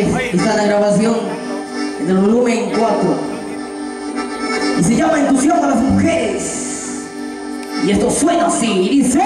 Está la grabación en el volumen 4. Y se llama Entusiasmo a las mujeres. Y esto suena así, y dice...